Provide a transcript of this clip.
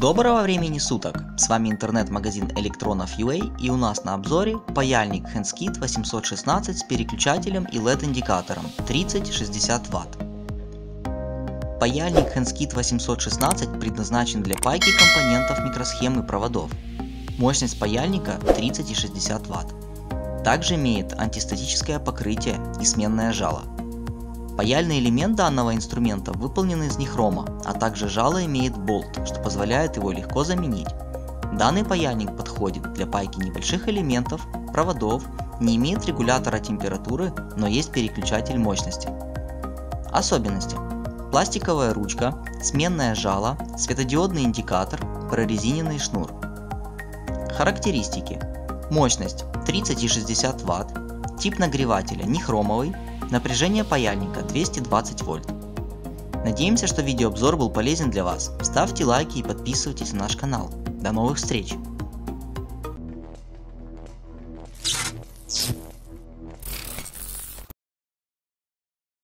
Доброго времени суток! С вами интернет-магазин электронов UA и у нас на обзоре паяльник HandsKit 816 с переключателем и LED индикатором 30-60 Вт. Паяльник HandsKit 816 предназначен для пайки компонентов микросхем и проводов. Мощность паяльника 30 и 60 Вт. Также имеет антистатическое покрытие и сменное жало. Паяльный элемент данного инструмента выполнен из нехрома, а также жало имеет болт, что позволяет его легко заменить. Данный паяльник подходит для пайки небольших элементов, проводов, не имеет регулятора температуры, но есть переключатель мощности. Особенности. Пластиковая ручка, сменное жало, светодиодный индикатор, прорезиненный шнур. Характеристики. Мощность 30 и 60 Вт, тип нагревателя нехромовый, Напряжение паяльника 220 вольт. Надеемся, что видеообзор был полезен для вас. Ставьте лайки и подписывайтесь на наш канал. До новых встреч!